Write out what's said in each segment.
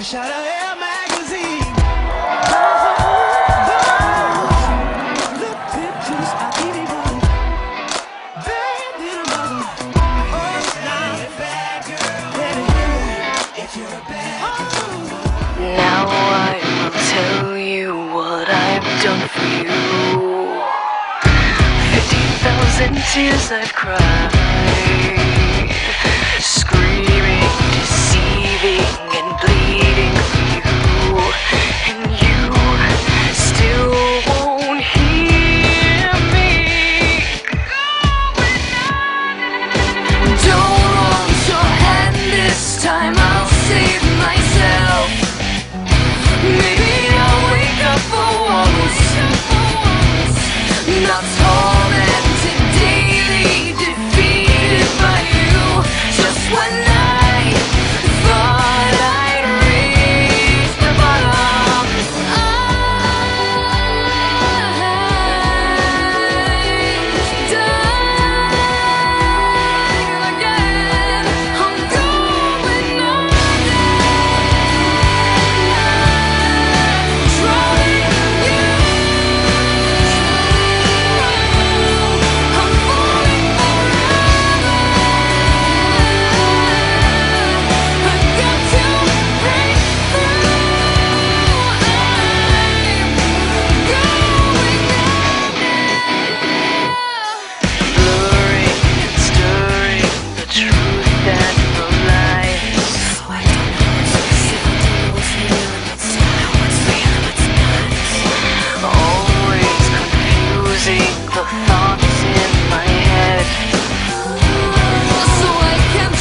Fresh out of Air magazine. Oh. Now I will tell you what I've done for you. Fifteen thousand tears I've cried,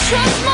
trust me.